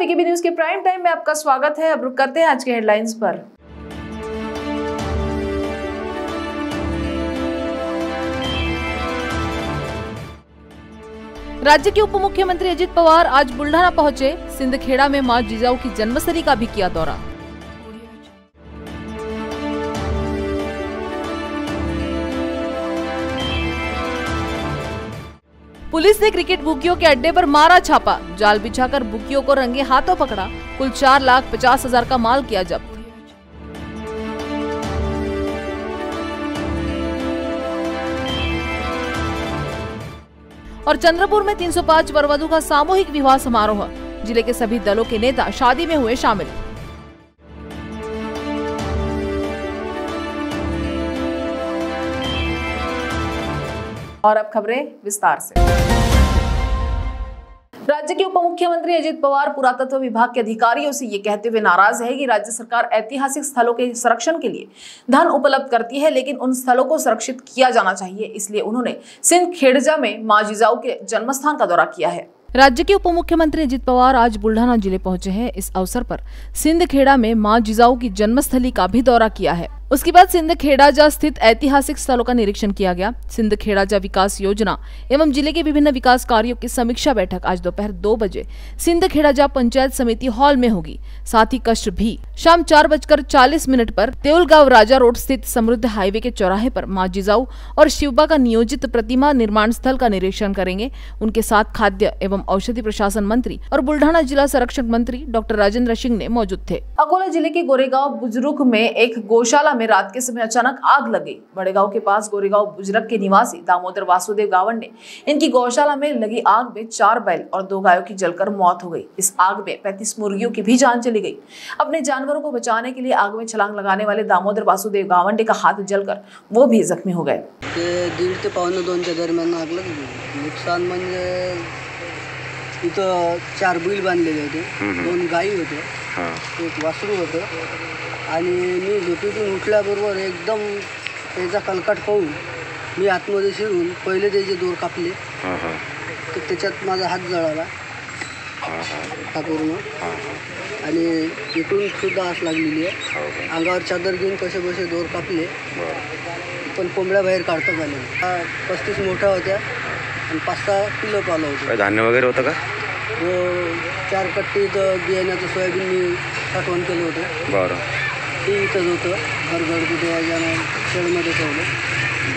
VKB news के prime time में आपका स्वागत है। अब रुक करते हैं आज के हेडलाइंस पर। राज्य के उप मुख्यमंत्री अजित पवार आज बुल्ढाना पहुँचे। सिंधखेड़ा में माँ जीजाऊ की जन्मसरी का भी किया दौरा। पुलिस ने क्रिकेट बुकियों के अड्डे पर मारा छापा। जाल बिछाकर बुकियों को रंगे हाथों पकड़ा। कुल चार लाख पचास हज़ार का माल किया जब्त। और चंद्रपुर में 305 वरवधु का सामूहिक विवाह समारोह। ज़िले के सभी दलों के नेता शादी में हुए शामिल। और अब खबरें विस्तार से। राज्य के उप मुख्यमंत्री अजित पवार, पुरातत्व विभाग के अधिकारियों से ये कहते हुए नाराज़ है कि राज्य सरकार ऐतिहासिक स्थलों के संरक्षण के लिए धन उपलब्ध करती है, लेकिन उन स्थलों को संरक्षित किया जाना चाहिए, इसलिए उन्होंने सिंध खेड़जा में माँ जिजाऊ के जन्मस्थान का दौरा किया है। राज्य के उप मुख्यमंत्री अजित पवार आज बुल्ढाना ज़िले पहुँचे हैं। इस अवसर पर सिंध खेड़ा में माँ जिजाऊ की जन्मस्थली का भी दौरा किया है। उसके बाद सिंध खेड़ाजा स्थित ऐतिहासिक स्थलों का निरीक्षण किया गया। सिंध खेड़ाजा विकास योजना एवं ज़िले के विभिन्न विकास कार्यों की समीक्षा बैठक आज दोपहर दो बजे सिंध खेड़ाजा पंचायत समिति हॉल में होगी। साथ ही कष्ट भी। शाम चार बजकर चालीस मिनट पर तेउलगांव राजा रोड स्थित समृद्ध हाईवे के चौराहे पर माँ जिजाऊ और शिवबा का नियोजित प्रतिमा निर्माण स्थल का निरीक्षण करेंगे। उनके साथ खाद्य एवं औषधि प्रशासन मंत्री और बुल्ढाना जिला संरक्षण मंत्री डॉक्टर राजेंद्र सिंह ने मौजूद थे। अकोला ज़िले के गोरेगांव बुज़ुर्ग में एक गौशाला में रात के समय अचानक आग लगी। बड़ेगांव के पास गोरेगांव बुज़ुर्ग के निवासी दामोदर वासुदेव गावन ने इनकी गौशाला में लगी आग में चार बैल और दो गायों की जलकर मौत हो गई। इस आग में पैंतीस मुर्गियों की भी जान चली गई। अपने जानवरों को बचाने के लिए आग में छलांग लगाने वाले दामोदर वासुदेव गावंडे का हाथ जलकर वो भी जख्मी हो गए। ते दीड ते पावणे दोनच्या दरम्यान आग लागली नुकसान म्हणजे इथं चार बैल बांधलेले होते दोन गायी होते। एक वासरू होतं। आणि मी झोपेतून उठल्याबरोबर एकदम त्याचा कलकाट पाहून मी आतमध्ये शिरून पहिले त्याचे दोर कापले तर त्याच्यात माझा हात जळाला. हा पूर्ण. आणि इकडून सुद्धा आस लागलेली आहे. अंगावर चादर घेऊन कसे बसे दोर कापले. पण कोंबड्या बाहेर काढता आले हा पस्तीस मोठ्या होत्या आणि पाच सहा किलो पालं होतं. काय धान्य वगैरे होतं का? व चार कट्टी बियाण्याचं सोयाबीन मी साठवण केलं होतं. बरं. ते इथंच होतं शेडमध्ये ठेवलं ते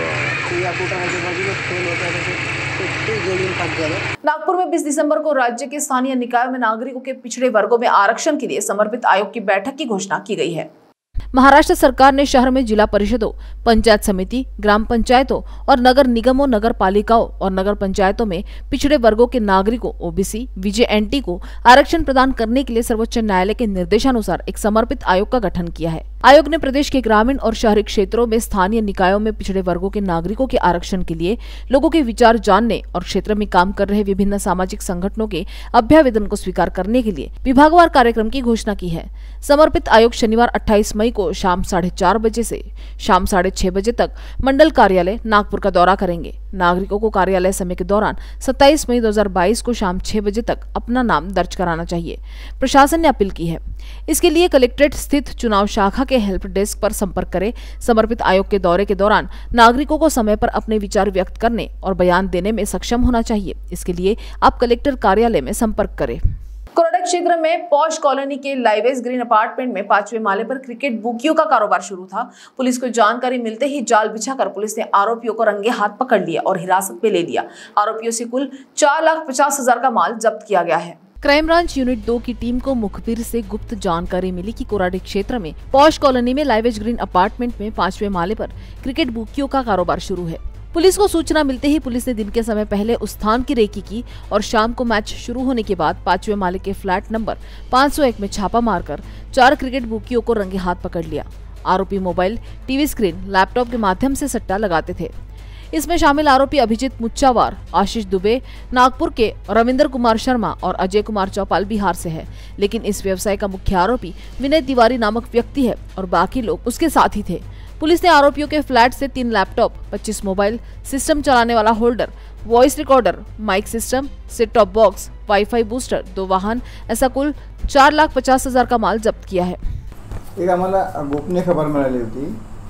ते- झालं नागपुर में 20 दिसंबर को राज्य के स्थानीय निकायों में नागरिकों के पिछड़े वर्गों में आरक्षण के लिए समर्पित आयोग की बैठक की घोषणा की गई है। महाराष्ट्र सरकार ने शहर में जिला परिषदों, पंचायत समिति, ग्राम पंचायतों और नगर निगमों, नगर पालिकाओं और नगर पंचायतों में पिछड़े वर्गों के नागरिकों, ओबीसी वीजेएनटी को आरक्षण प्रदान करने के लिए सर्वोच्च न्यायालय के निर्देशानुसार एक समर्पित आयोग का गठन किया है। आयोग ने प्रदेश के ग्रामीण और शहरी क्षेत्रों में स्थानीय निकायों में पिछड़े वर्गों के नागरिकों के आरक्षण के लिए लोगों के विचार जानने और क्षेत्र में काम कर रहे विभिन्न सामाजिक संगठनों के अभ्यावेदन को स्वीकार करने के लिए विभागवार कार्यक्रम की घोषणा की है। समर्पित आयोग शनिवार 28 मई को शाम साढ़े चार बजे से शाम साढ़े छह बजे तक मंडल कार्यालय नागपुर का दौरा करेंगे। नागरिकों को कार्यालय समय के दौरान 27 मई 2022 को शाम छह बजे तक अपना नाम दर्ज कराना चाहिए। प्रशासन ने अपील की है। इसके लिए कलेक्ट्रेट स्थित चुनाव शाखा के हेल्प डेस्क पर संपर्क करें। समर्पित आयोग के दौरे के दौरान नागरिकों को समय पर अपने विचार व्यक्त करने और बयान देने में सक्षम होना चाहिए। इसके लिए आप कलेक्टर कार्यालय में संपर्क करें। क्षेत्र में पॉश कॉलोनी के लाइवेज ग्रीन अपार्टमेंट में पाँचवें माले पर क्रिकेट बुकियों का कारोबार शुरू था। पुलिस को जानकारी मिलते ही जाल बिछाकर पुलिस ने आरोपियों को रंगे हाथ पकड़ लिया और हिरासत में ले लिया। आरोपियों से कुल चार लाख पचास हज़ार का माल जब्त किया गया है। क्राइम ब्रांच यूनिट दो की टीम को मुखबिर से गुप्त जानकारी मिली कि कोराडी क्षेत्र में पॉश कॉलोनी में लाइवेज ग्रीन अपार्टमेंट में पाँचवें माले पर क्रिकेट बुकियों का कारोबार शुरू है। पुलिस को सूचना मिलते ही पुलिस ने दिन के समय पहले उस स्थान की रेकी की और शाम को मैच शुरू होने के बाद पाँचवें माले के फ्लैट नंबर 501 में छापा मारकर चार क्रिकेट बुकियों को रंगे हाथ पकड़ लिया। आरोपी मोबाइल, टीवी स्क्रीन, लैपटॉप के माध्यम से सट्टा लगाते थे। इसमें शामिल आरोपी अभिजीत मुच्चावार, आशीष दुबे, नागपुर के रविंदर कुमार शर्मा और अजय कुमार चौपाल बिहार से है। लेकिन इस व्यवसाय का मुख्य आरोपी विनय तिवारी नामक व्यक्ति है और बाकी लोग उसके साथ ही थे। पुलिस ने आरोपियों के फ्लैट से तीन लैपटॉप 25 मोबाइल सिस्टम चलाने वाला holder voice recorder mic system set top box wifi booster दो वाहन ऐसा कुल चार लाख पचास हज़ार का माल जब्त किया है। एक आम्हाला गोपनीय खबर मिळाली होती.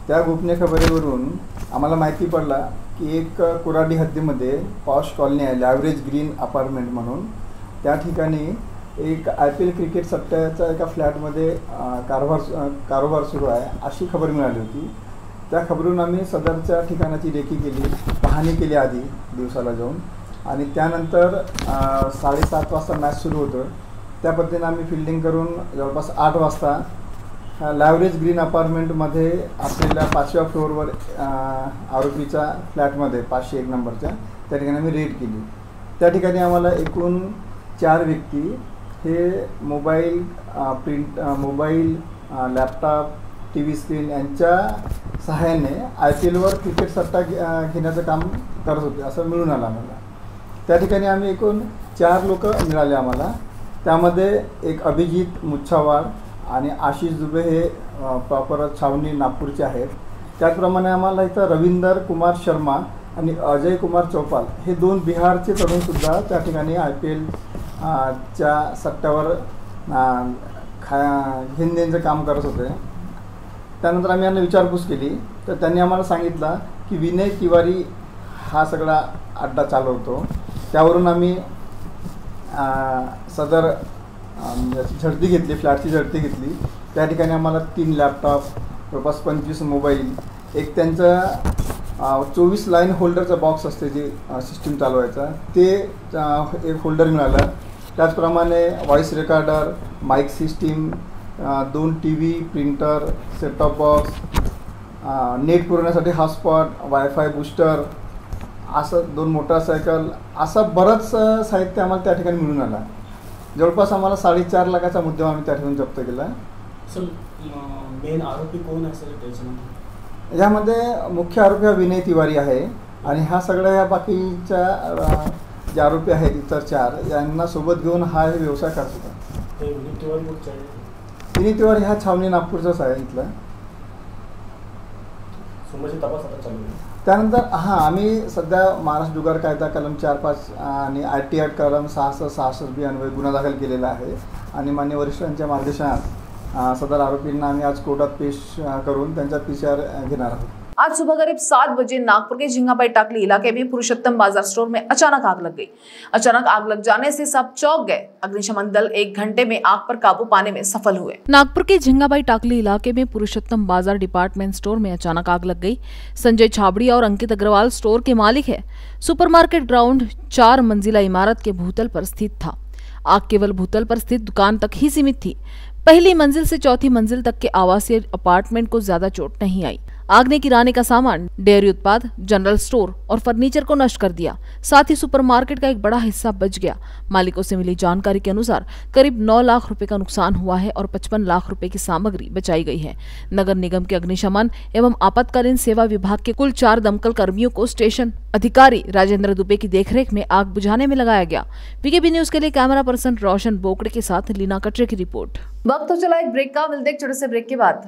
गोपनीय खबरीवरून आम्हाला माहिती पडला की एक कुराडी हद्दीमध्ये पॉश कॉलनी आहे लॅव्हरेज ग्रीन अपार्टमेंट म्हणून. त्या एक आय पी एल क्रिकेट सट्ट्याचा एका फ्लॅटमध्ये अं, कारभार कारोबार सुरू आहे अशी खबर मिळाली होती. त्या खबरून आम्ही सदरच्या ठिकाणाची रेखी केली पाहणी केली आधी दिवसाला जाऊन. आणि त्यानंतर साडेसात वाजता मॅच सुरू होतं. त्या पद्धतीनं आम्ही फिल्डिंग करून जवळपास आठ वाजता लॅव्हरेज ग्रीन अपार्टमेंटमध्ये असलेल्या पाचव्या फ्लोअरवर अं, आरोपीच्या फ्लॅटमध्ये पाचशे एक नंबरच्या त्या ठिकाणी आम्ही रेड केली. त्या ठिकाणी आम्हाला एकूण चार व्यक्ती हे mobile print mobile laptop T V screen यांच्या सहाय्याने आय पी एलवर क्रिकेट सट्टा घे- घेण्याचं काम करत होते असं मिळून आलं आम्हाला. त्या ठिकाणी आम्ही एकूण चार लोक मिळाले आम्हाला. त्यामध्ये एक अभिजित मुच्छावाड आणि आशिष दुबे हे प्रॉपर छावणी नागपूरचे आहेत. त्याचप्रमाणे आम्हाला इथं रवींदर कुमार शर्मा आणि अजय कुमार चौपाल हे दोन बिहारचे तरुणसुद्धा त्या ठिकाणी आय पी एल च्या सट्ट्यावर खा हिंदींचं काम करत होते. त्यानंतर आम्ही यांना विचारपूस केली. तर त्यांनी आम्हाला सांगितलं की विनय तिवारी हा सगळा अड्डा चालवतो. त्यावरून आम्ही सदर म्हणजे झडती घेतली फ्लॅटची झडती घेतली. त्या ठिकाणी आम्हाला तीन लॅपटॉप जवळपास पंचवीस मोबाईल एक त्यांचं चोवीस लाईन होल्डरचा बॉक्स असते जे सिस्टीम चालवायचा. ते एक होल्डर मिळालं. त्याचप्रमाणे व्हॉईस रेकॉर्डर माईक सिस्टीम दोन T V printer set top box net पुरवण्यासाठी हॉटस्पॉट वायफाय बूस्टर असं दोन मोटरसायकल असं बरंच साहित्य आम्हाला त्या ठिकाणी मिळून आलं. जवळपास आम्हाला साडेचार लाखाचा मुद्दा आम्ही त्या ठिकाणी जप्त केला. मेन आरोपी कोण आहे यामध्ये मुख्य आरोपी हा विनय तिवारी आहे आणि ह्या सगळ्या या बाकीच्या जे आरोपी आहेत इतर चार यांना सोबत घेऊन हा हे व्यवसाय करत होता. ते विनीत तिवारी कुठचे आहे विनय तिवारी हा छावणी नागपूरचाच आहे. इथला त्यानंतर हां आम्ही सध्या महाराष्ट्र जुगार कायदा कलम चार पाच आणि आय टी ॲक्ट कलम सहासष्ट सहासष्ट बी अन्वये गुन्हा दाखल केलेला आहे. आणि मान्य वरिष्ठांच्या मार्गदर्शनात सदर आरोपींना आम्ही आज कोर्टात पेश करून त्यांचा पी सी आर घेणार आहोत. आज सुबह करीब सात बजे नागपुर के झिंगाबाई टाकली इलाके में पुरुषोत्तम बाज़ार स्टोर में अचानक आग लग गई। अचानक आग लग जाने से सब चौंक गए। अग्निशमन दल एक घंटे में आग पर काबू पाने में सफल हुए। नागपुर के झिंगाबाई टाकली इलाके में पुरुषोत्तम बाज़ार डिपार्टमेंट स्टोर में अचानक आग लग गई। संजय छाबड़ी और अंकित अग्रवाल स्टोर के मालिक है। सुपरमार्केट ग्राउंड चार मंजिला इमारत के भूतल पर स्थित था। आग केवल भूतल पर स्थित दुकान तक ही सीमित थी। पहली मंजिल से चौथी मंजिल तक के आवासीय अपार्टमेंट को ज़्यादा चोट नहीं आई। आग ने किराने का सामान, डेयरी उत्पाद, जनरल स्टोर और फर्नीचर को नष्ट कर दिया। साथ ही सुपरमार्केट का एक बड़ा हिस्सा बच गया। मालिकों से मिली जानकारी के अनुसार करीब 9 लाख रुपए का नुकसान हुआ है और 55 लाख रुपए की सामग्री बचाई गई है। नगर निगम के अग्निशमन एवं आपातकालीन सेवा विभाग के कुल चार दमकल कर्मियों को स्टेशन अधिकारी राजेंद्र दुबे की देखरेख में आग बुझाने में लगाया गया। पीकेबी न्यूज़ के लिए कैमरा पर्सन रोशन बोकड़े के साथ लीना कटरे की रिपोर्ट। वक्त तो चला एक ब्रेक का। मिलते छोटे से ब्रेक के बाद।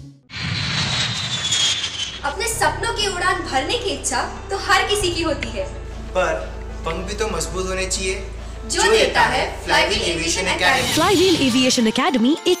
अपने सपनों की उड़ान भरने की इच्छा तो हर किसी की होती है। पर पंख भी तो मज़बूत होने चाहिए। जो देता है Flywheel Aviation Academy Flywheel Aviation Academy एक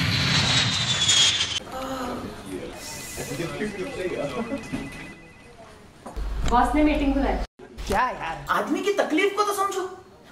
क्या यार? आदमी की तकलीफ़ को तो समझो।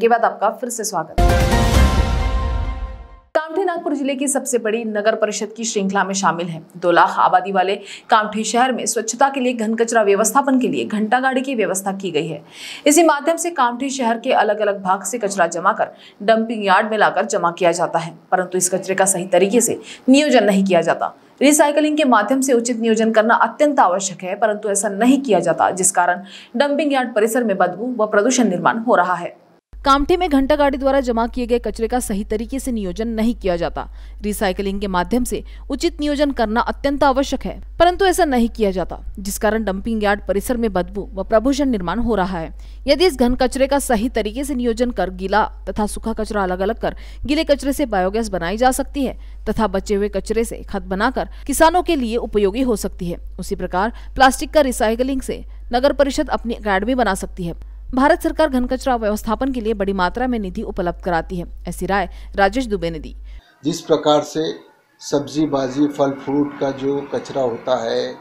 के बाद आपका फिर से स्वागत। कामठी नागपुर ज़िले की सबसे बड़ी नगर परिषद की श्रृंखला में शामिल है। दो लाख आबादी वाले कामठी शहर में स्वच्छता के लिए घन कचरा व्यवस्थापन के लिए घंटा गाड़ी की व्यवस्था की गई है। इसी माध्यम से कामठी शहर के अलग अलग भाग से कचरा जमा कर डंपिंग यार्ड में लाकर जमा किया जाता है, परंतु इस कचरे का सही तरीके से नियोजन नहीं किया जाता। रिसाइकलिंग के माध्यम से उचित नियोजन करना अत्यंत आवश्यक है, परंतु ऐसा नहीं किया जाता, जिस कारण डंपिंग यार्ड परिसर में बदबू व प्रदूषण निर्माण हो रहा है। कामठी में घंटा गाड़ी द्वारा जमा किए गए कचरे का सही तरीके से नियोजन नहीं किया जाता। रिसाइकलिंग के माध्यम से उचित नियोजन करना अत्यंत आवश्यक है, परंतु ऐसा नहीं किया जाता, जिस कारण डंपिंग यार्ड परिसर में बदबू व प्रभूषण निर्माण हो रहा है। यदि इस घन कचरे का सही तरीके से नियोजन कर गीला तथा सूखा कचरा अलग अलग कर गीले कचरे से बायोगैस बनाई जा सकती है, तथा बचे हुए कचरे से खत बनाकर किसानों के लिए उपयोगी हो सकती है। उसी प्रकार प्लास्टिक का रिसाइकलिंग से नगर परिषद अपनी अकेडमी बना सकती है। भारत सरकार घन कचरा व्यवस्थापन के लिए बड़ी मात्रा में निधि उपलब्ध कराती है, ऐसी राय राजेश दुबे ने दी। जिस प्रकार से सब्ज़ी बाजी फल, फ्रूट का जो कचरा होता है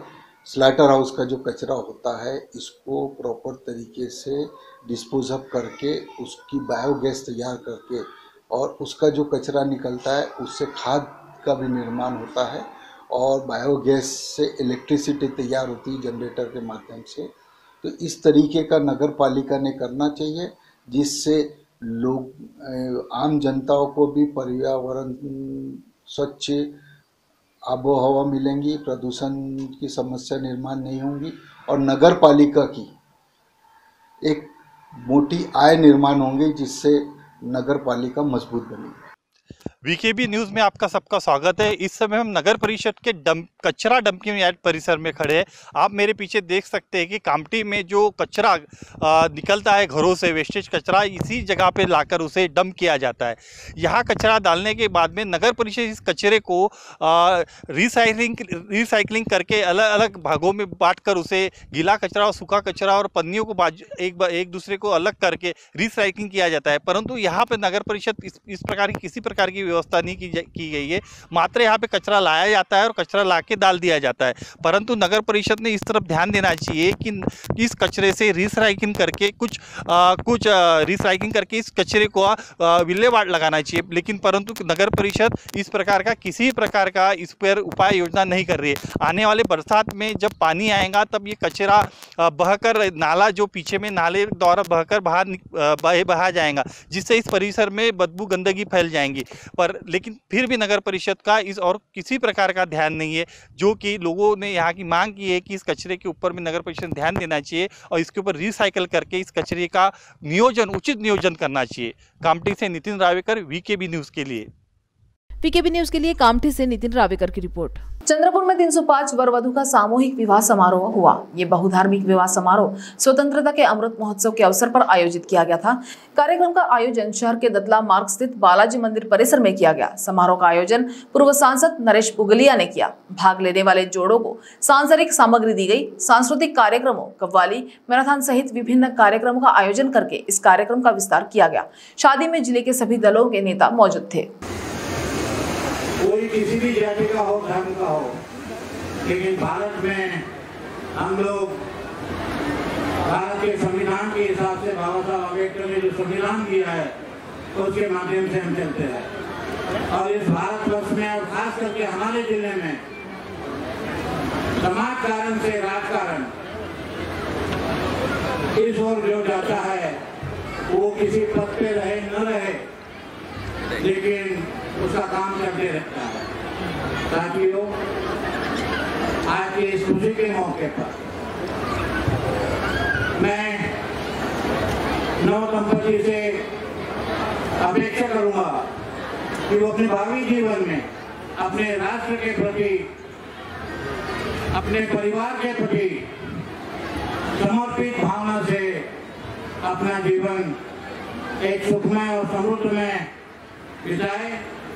स्लैटर हाउस का जो कचरा होता है, इसको प्रॉपर तरीके से डिस्पोज अप करके, उसकी बायोगैस तैयार करके और उसका जो कचरा निकलता है, उससे खाद का भी निर्माण होता है और बायोगैस से इलेक्ट्रिसिटी तैयार होती है जनरेटर के माध्यम से। तो इस तरीके का नगर पालिका ने करना चाहिए, जिससे लोग आम जनताओं को भी पर्यावरण, स्वच्छ आबो हवा मिलेंगी, प्रदूषण की समस्या निर्माण नहीं होंगी, और नगर पालिका की एक मोटी आय निर्माण होंगी, जिससे नगर पालिका मज़बूत बनेगी। वीकेबी न्यूज़ में आपका सबका स्वागत है। इस समय हम नगर परिषद के डंप कचरा डंपिंग यार्ड परिसर में खड़े हैं। आप मेरे पीछे देख सकते हैं कि कामटी में जो कचरा निकलता है घरों से, वेस्टेज कचरा, इसी जगह पे लाकर उसे डंप किया जाता है। यहाँ कचरा डालने के बाद में नगर परिषद इस कचरे को रिसाइकलिंग रिसाइकलिंग करके अलग अलग भागों में बांट कर उसे गीला कचरा और सूखा कचरा और पन्नियों को एक एक दूसरे को अलग करके रिसाइकलिंग किया जाता है। परंतु यहाँ पर नगर परिषद इस इस प्रकार की, किसी प्रकार की व्यवस्था नहीं की की गई है। मात्र यहाँ पे कचरा लाया जाता है और कचरा ला के डाल दिया जाता है। परंतु नगर परिषद ने इस तरफ़ ध्यान देना चाहिए कि इस कचरे से रिसाइकिंग करके कुछ आ, कुछ रिसाइकिंग करके इस कचरे को विल्लेवाट लगाना चाहिए। लेकिन परंतु नगर परिषद इस प्रकार का किसी प्रकार का इस पर उपाय योजना नहीं कर रही है। आने वाले बरसात में जब पानी आएगा तब ये कचरा बहकर नाला जो पीछे में नाले द्वारा बहकर बाहर बहे बहा जाएगा जिससे इस परिसर में बदबू गंदगी फैल जाएँगी। पर, लेकिन फिर भी नगर परिषद का इस और किसी प्रकार का ध्यान नहीं है, जो कि लोगों ने यहाँ की मांग की है कि इस कचरे के ऊपर भी नगर परिषद ध्यान देना चाहिए और इसके ऊपर रिसाइकिल करके इस कचरे का नियोजन, उचित नियोजन करना चाहिए। कामटी से नितिन रावेकर वी न्यूज़ के लिए। पीकेबी न्यूज़ के लिए कामठी से नितिन रावेकर की रिपोर्ट। चंद्रपुर में 305 वर वधु का सामूहिक विवाह समारोह हुआ। ये बहुधार्मिक विवाह समारोह स्वतंत्रता के अमृत महोत्सव के अवसर पर आयोजित किया गया था। कार्यक्रम का आयोजन शहर के दतला मार्ग स्थित बालाजी मंदिर परिसर में किया गया। समारोह का आयोजन पूर्व सांसद नरेश पुगलिया ने किया। भाग लेने वाले जोड़ों को सांसारिक सामग्री दी गई। सांस्कृतिक कार्यक्रमों, कव्वाली, मैराथन सहित विभिन्न कार्यक्रमों का आयोजन करके इस कार्यक्रम का विस्तार किया गया। शादी में ज़िले के सभी दलों के नेता मौजूद थे। कोई किसी भी जाति का हो, धर्म का हो, लेकिन भारत में हम लोग भारत के संविधान के हिसाब से बाबा साहब अंबेडकर ने जो संविधान दिया है तो उसके माध्यम से हम चलते हैं। और इस भारतवर्ष में, और खास करके हमारे ज़िले में, समाज कारण से राजकारण इस ओर जो जाता है, वो किसी पद पे रहे, न रहे, लेकिन उसका काम करते रहता है। साथियों आज के इस खुशी के मौके पर मैं नव दंपति से अपेक्षा करूँगा कि वो अपने भावी जीवन में अपने राष्ट्र के प्रति, अपने परिवार के प्रति समर्पित भावना से अपना जीवन एक सुखमय और समृद्ध में बिताए।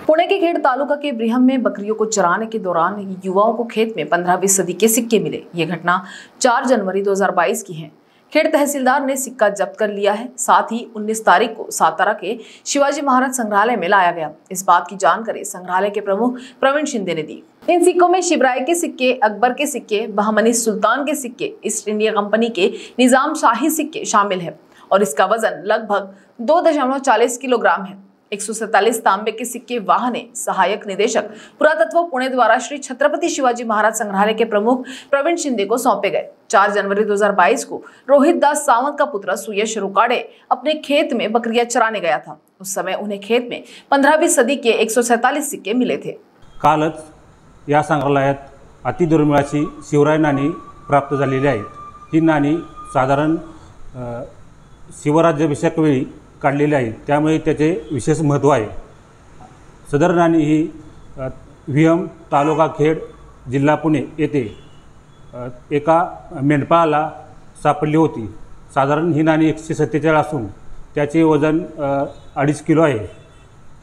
पुणे के खेड़ तालुका के ब्रिहम में बकरियों को चराने के दौरान युवाओं को खेत में 15वीं सदी के सिक्के मिले। ये घटना 4 जनवरी 2022 की है। खेड़ तहसीलदार ने सिक्का जब्त कर लिया है। साथ ही 19 तारीख को सातारा के शिवाजी महाराज संग्रहालय में लाया गया। इस बात की जानकारी संग्रहालय के प्रमुख प्रवीण शिंदे ने दी। इन सिक्कों में शिवराय के सिक्के, अकबर के सिक्के, बहमनी सुल्तान के सिक्के, ईस्ट इंडिया कंपनी के निज़ाम शाही सिक्के शामिल है। और इसका वज़न लगभग दो दशमलव चालीस किलोग्राम है। एक तांबे के सिक्के वाहने सहायक निदेशक पुरातत्व पुणे द्वारा श्री छत्रपति शिवाजी महाराज संग्रहालय के प्रमुख प्रवीण शिंदे को सौंपे गए। 4 जनवरी 2022 को रोहित दास सावंत का पुत्र सुयश रुकाड़े अपने खेत में बकरियाँ चराने गया था। उस समय उन्हें खेत में पंद्रहवीं सदी के एक सिक्के मिले थे। कालच या अतिदुर्मिळ अशी शिवराय नाणी प्राप्त झालेली आहेत. ही नाणी साधारण शिवराज्याभिषेकवेळी काढलेले आहे. त्यामुळे त्याचे विशेष महत्त्व आहे. सदर नाणी ही व्हीएम तालुका खेड जिल्हा पुणे येथे एका मेंढपाळाला सापडली होती. साधारण ही नाणी एकशे सत्तेचाळीस असून त्याचे वजन अडीच किलो आहे.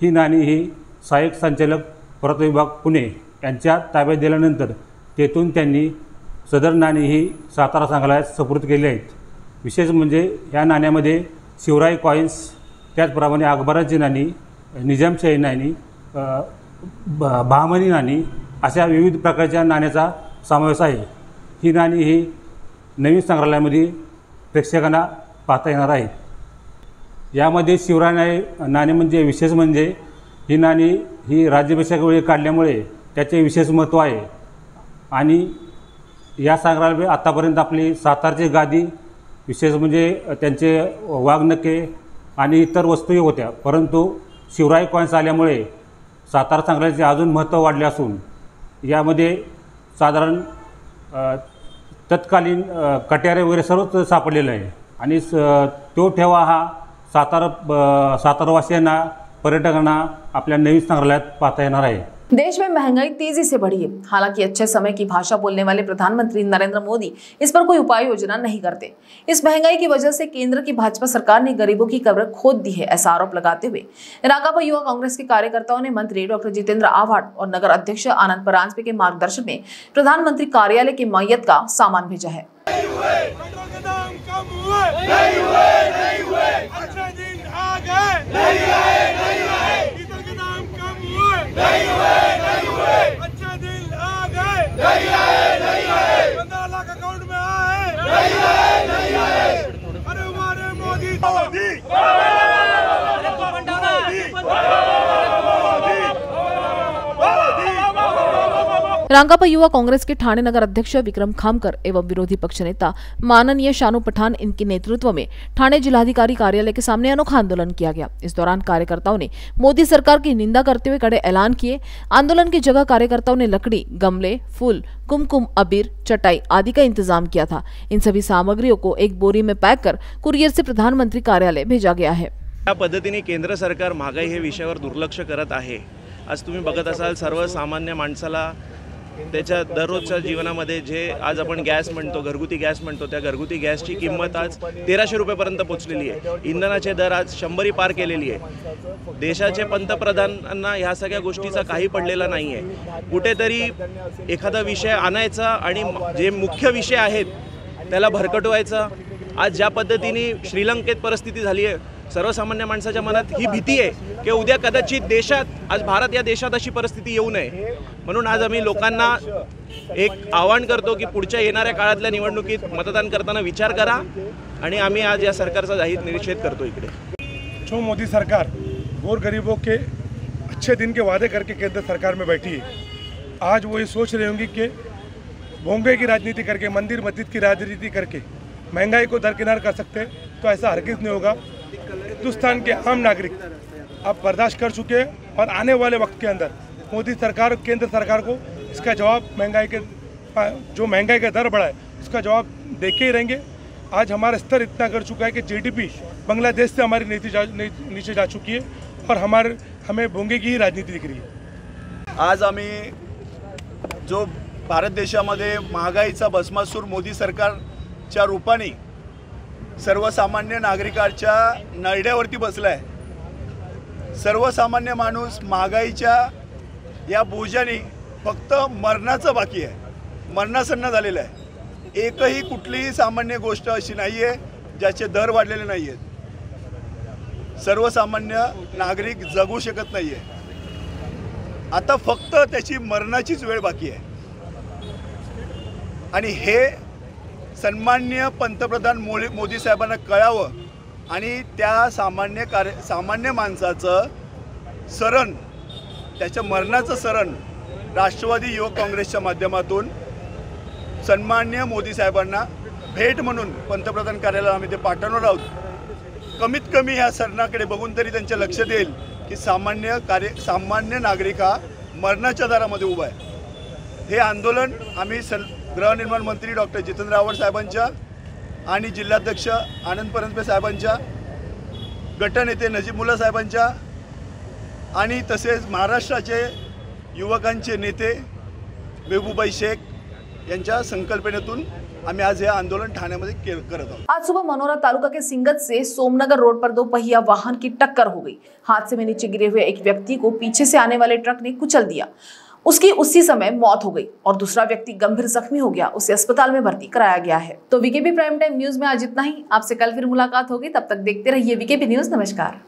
ही नाणी ही सहाय्यक संचालक पुरातत्व विभाग पुणे यांच्या ताब्यात दिल्यानंतर तेथून त्यांनी सदर नाणी ही सातारा संग्रहालयात सुपूर्द केली आहेत. विशेष म्हणजे या नाण्यामध्ये शिवराय कॉईन्स त्याचप्रमाणे अकबराची नाणी निजामशाही नाणी बहामनी नाणी अशा विविध प्रकारच्या नाण्याचा समावेश आहे. ही नाणी ही नवीन संग्रहालयामध्ये प्रेक्षकांना पाहता येणार आहे यामध्ये शिवराय नाणी नाणे म्हणजे विशेष म्हणजे ही नाणी ही राज्याभिषेकावेळी काढल्यामुळे त्याचे विशेष महत्त्व आहे. आणि या संग्रहालय आत्तापर्यंत आपली सातारची गादी विशेष म्हणजे त्यांचे वाघनके आणि इतर वस्तूही होत्या. परंतु शिवराय कॉईन्स आल्यामुळे सातारा संग्रहालयाचे अजून महत्त्व वाढले असून यामध्ये साधारण तत्कालीन कट्यारे वगैरे सर्वच सापडलेलं आहे. आणि स तो ठेवा हा सातारा सातारावासियांना पर्यटकांना आपल्या नवीन संग्रहालयात पाहता येणार आहे. देश में महँगाई तेज़ी से बढ़ी है। हालाँकि अच्छे समय की भाषा बोलने वाले प्रधानमंत्री नरेंद्र मोदी इस पर कोई उपाय योजना नहीं करते। इस महँगाई की वजह से केंद्र की भाजपा सरकार ने गरीबों की कब्र खोद दी है, ऐसा आरोप लगाते हुए। राकापा युवा कांग्रेस के कार्यकर्ताओं ने मंत्री डॉक्टर जितेंद्र आवाड़ और नगर अध्यक्ष आनंद परांजपे के मार्गदर्शन में प्रधानमंत्री कार्यालय की मैयत का सामान भेजा है। नहीं हुए। अच्छे दिन आ गए। नहीं आए नहीं आए। पंद्रह लाख अकाउंट में आए। नहीं आए नहीं आए। अरे हमारे मोदी। मोदी। रांगापा युवा कांग्रेस के ठाणे नगर अध्यक्ष विक्रम खामकर एवं विरोधी पक्ष नेता माननीय शानू पठान इनके नेतृत्व में ठाणे जिलाधिकारी कार्यालय के सामने अनोखा आंदोलन किया गया। इस दौरान कार्यकर्ताओं ने मोदी सरकार की निंदा करते हुए कड़े ऐलान किए। आंदोलन की जगह कार्यकर्ताओं ने लकड़ी, गमले, फूल, कुमकुम, अबीर, चटाई आदि का इंतज़ाम किया था। इन सभी सामग्रियों को एक बोरी में पैक कर कुरियर से प्रधानमंत्री कार्यालय भेजा गया है। या पद्धतीने केंद्र सरकार महागाई हे विषयावर दुर्लक्ष आहे. आज तुम्ही बघत असाल, सर्वसामान्य त्याच्या दररोजच्या जीवनामध्ये जे आज आपण गॅस म्हणतो घरगुती गॅस म्हणतो त्या घरगुती गॅसची किंमत आज तेराशे रुपयेपर्यंत पोचलेली आहे. इंधनाचे दर आज शंभरी पार केलेली आहे. देशाचे पंतप्रधानांना ह्या सगळ्या गोष्टीचा काही पडलेला नाही आहे कुठेतरी एखादा विषय आणायचा आणि जे मुख्य विषय आहेत त्याला भरकटवायचा. आज ज्या पद्धतीने श्रीलंकेत परिस्थिती झाली आहे सर्वसामान्य माणसाच्या मनात ही भीती आहे की उद्या कदाचित देशात आज भारत या देशात अशी परिस्थिती येऊ नये. म्हणून आज आम्ही लोकांना एक आवाहन करतो की पुढच्या येणाऱ्या काळातल्या निवडणुकीत मतदान करताना विचार करा आणि आम्ही आज या सरकारचा जाहीर निषेध करतो इकडे. जो मोदी सरकार गोर गरीबों के अच्छे दिन के वादे करके केंद्र सरकार में बैठी है। आज वो ये सोच रहे होंगे कि भोंगे की राजनीति करके मंदिर मस्जिद की राजनीति करके महंगाई को दरकिनार कर सकते तो ऐसा हरगिज नहीं होगा। हिंदुस्तान के आम नागरिक अब बर्दाश्त कर चुके हैं और आने वाले वक्त के अंदर मोदी सरकार, केंद्र सरकार को इसका जवाब महँगाई के जो महँगाई का दर बढ़ा है, उसका जवाब दे के ही रहेंगे। आज हमारा स्तर इतना कर चुका है कि जीडीपी बांग्लादेश से हमारी नीति नीचे जा चुकी है और हमारे, हमें भोंगे की ही राजनीति दिख रही है। आज आम्ही जो भारत देशामध्ये महागाईचा भस्मासूर मोदी सरकारच्या रूपाने सर्वसामान्य नागरिकांच्या नरड्यावरती बसला आहे सर्वसामान्य माणूस महागाईच्या या बोजाने फक्त मरणाचं बाकी आहे. मरणासन्न झालेलं आहे. एकही कुठलीही सामान्य गोष्ट अशी नाही आहे ज्याचे दर वाढलेले नाही आहेत सर्वसामान्य नागरिक जगू शकत नाही आहे आता फक्त त्याची मरणाचीच वेळ बाकी आहे. आणि हे सन्मान्य पंतप्रधान मोदी मोदी साहेबांना कळावं आणि त्या सामान्य कार्य सामान्य माणसाचं सरण त्याच्या मरणाचं सरण राष्ट्रवादी युवक काँग्रेसच्या माध्यमातून सन्मान्य मोदी साहेबांना भेट म्हणून पंतप्रधान कार्यालयाला आम्ही ते पाठवणार आहोत. कमीत कमी ह्या सरणाकडे बघून तरी त्यांचे लक्ष देईल की सामान्य कार्य सामान्य नागरिक हा मरणाच्या दारामध्ये उभा आहे. हे आंदोलन आम्ही सन गृहनिर्माण मंत्री डॉक्टर जितेंद्र आव्हाड साहेबांच्या आणि जिल्हाध्यक्ष आनंद परंजपे साहेबांच्या गटनेते नजीब मुल्ला साहेबांच्या आणि तसेच महाराष्ट्राचे युवकांचे नेते मेहबूबाई शेख यांच्या संकल्पनेतून हमें आज यह आंदोलन ठाण्यामध्ये में करत आहोत. आज सुबह मनोरा तालुका के सिंगत से सोमनगर रोड पर दो पहिया वाहन की टक्कर हो गई। हादसे में नीचे गिरे हुए एक व्यक्ति को पीछे से आने वाले ट्रक ने कुचल दिया। उसकी उसी समय मौत हो गई और दूसरा व्यक्ति गंभीर जख्मी हो गया, उसे अस्पताल में भर्ती कराया गया है। तो वीकेबी प्राइम टाइम न्यूज़ में आज इतना ही। आपसे कल फिर मुलाकात होगी। तब तक देखते रहिए वीकेबी न्यूज़ नमस्कार।